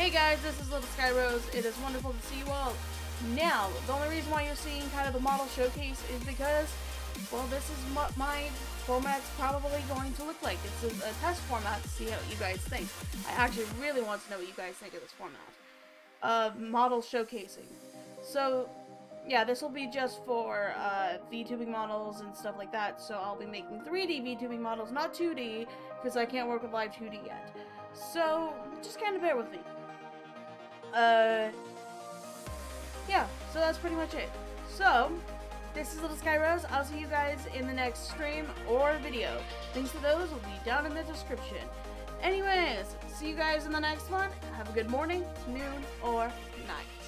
Hey guys, this is Little Sky Rose. It is wonderful to see you all. Now, the only reason why you're seeing kind of the model showcase is because, well, this is what my format's probably going to look like. It's a, a test format to see how you guys think. I actually really want to know what you guys think of this format. Of model showcasing. So, yeah, this will be just for uh, VTubing models and stuff like that. So I'll be making 3D VTubing models, not 2D, because I can't work with Live 2D yet. So, just kind of bear with me. Uh, yeah, so that's pretty much it. So, this is Little Sky Rose. I'll see you guys in the next stream or video. Links to those will be down in the description. Anyways, see you guys in the next one. Have a good morning, noon, or night.